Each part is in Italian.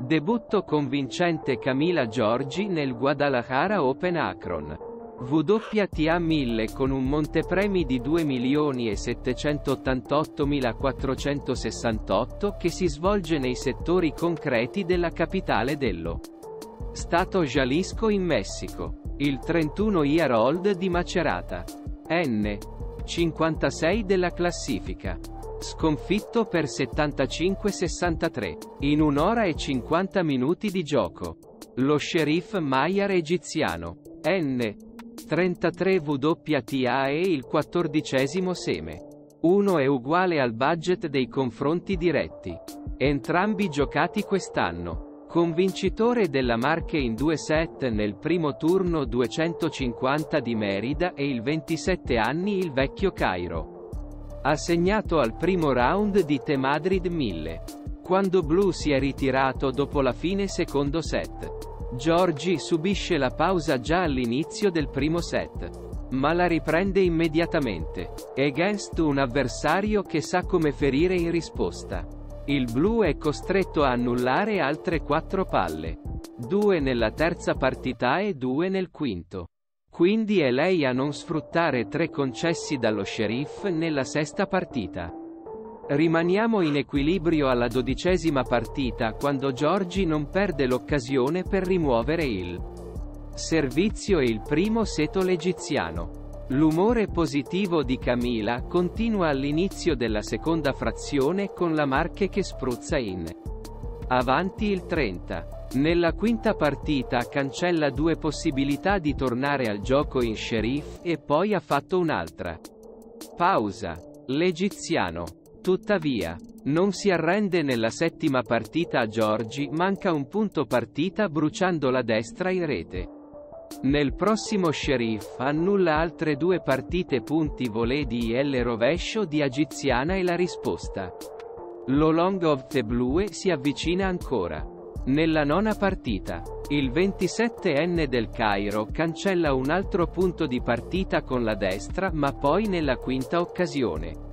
Debutto convincente Camila Giorgi nel Guadalajara Open Akron. WTA 1000 con un montepremi di 2.788.468 che si svolge nei settori concreti della capitale dello Stato Jalisco in Messico. Il 31 Year Old di Macerata. N. 56 della classifica. Sconfitto per 75-63. In un'ora e 50 minuti di gioco. Lo sceriff Maiar egiziano. N. 33 WTA e il quattordicesimo seme. Uno è uguale al budget dei confronti diretti. Entrambi giocati quest'anno. Convincitore della Marche in due set nel primo turno 250 di Merida e il 27 anni il vecchio Cairo. Ha segnato al primo round di Te Madrid 1000. Quando Blue si è ritirato dopo la fine secondo set. Giorgi subisce la pausa già all'inizio del primo set. Ma la riprende immediatamente. Against un avversario che sa come ferire in risposta. Il blu è costretto a annullare altre quattro palle. Due nella terza partita e due nel quinto. Quindi è lei a non sfruttare tre concessi dallo sceriff nella sesta partita. Rimaniamo in equilibrio alla dodicesima partita quando Giorgi non perde l'occasione per rimuovere il servizio e il primo seto l'egiziano. L'umore positivo di Camila continua all'inizio della seconda frazione con la Marche che spruzza in avanti il 30. Nella quinta partita cancella due possibilità di tornare al gioco in sheriff e poi ha fatto un'altra pausa. L'egiziano. Tuttavia, non si arrende nella settima partita a Giorgi, manca un punto partita bruciando la destra in rete. Nel prossimo Sheriff annulla altre due partite punti volée di L rovescio di Agiziana e la risposta. Lo Long of the Blue si avvicina ancora. Nella nona partita, il 27enne del Cairo cancella un altro punto di partita con la destra ma poi nella quinta occasione.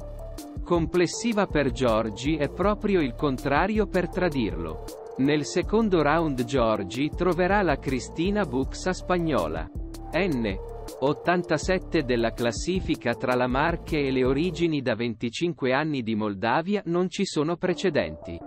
Complessiva per Giorgi è proprio il contrario per tradirlo. Nel secondo round Giorgi troverà la Cristina Buxa spagnola. N. 87 della classifica tra la Marche e le origini da 25 anni di Moldavia non ci sono precedenti.